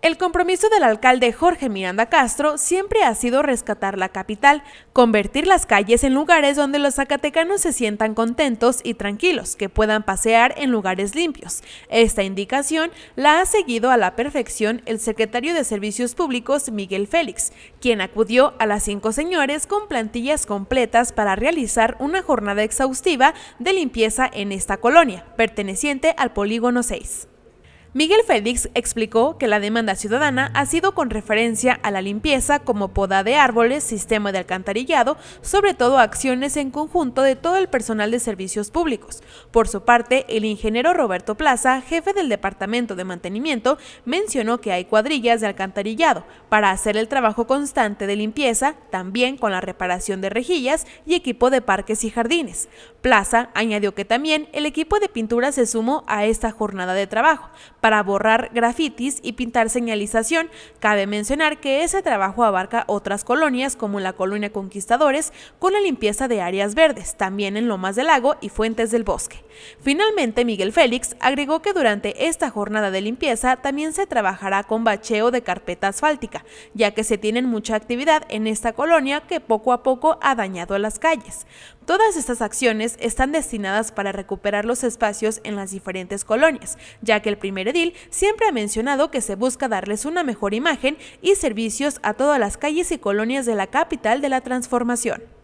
El compromiso del alcalde Jorge Miranda Castro siempre ha sido rescatar la capital, convertir las calles en lugares donde los zacatecanos se sientan contentos y tranquilos, que puedan pasear en lugares limpios. Esta indicación la ha seguido a la perfección el secretario de Servicios Públicos Miguel Félix, quien acudió a las cinco señores con plantillas completas para realizar una jornada exhaustiva de limpieza en esta colonia, perteneciente al Polígono 6. Miguel Félix explicó que la demanda ciudadana ha sido con referencia a la limpieza como poda de árboles, sistema de alcantarillado, sobre todo acciones en conjunto de todo el personal de servicios públicos. Por su parte, el ingeniero Roberto Plaza, jefe del Departamento de Mantenimiento, mencionó que hay cuadrillas de alcantarillado para hacer el trabajo constante de limpieza, también con la reparación de rejillas y equipo de parques y jardines. Plaza añadió que también el equipo de pintura se sumó a esta jornada de trabajo para borrar grafitis y pintar señalización. Cabe mencionar que ese trabajo abarca otras colonias como la colonia Conquistadores con la limpieza de áreas verdes, también en Lomas del Lago y Fuentes del Bosque. Finalmente, Miguel Félix agregó que durante esta jornada de limpieza también se trabajará con bacheo de carpeta asfáltica, ya que se tiene mucha actividad en esta colonia que poco a poco ha dañado las calles. Todas estas acciones están destinadas para recuperar los espacios en las diferentes colonias, ya que el primer edil siempre ha mencionado que se busca darles una mejor imagen y servicios a todas las calles y colonias de la capital de la transformación.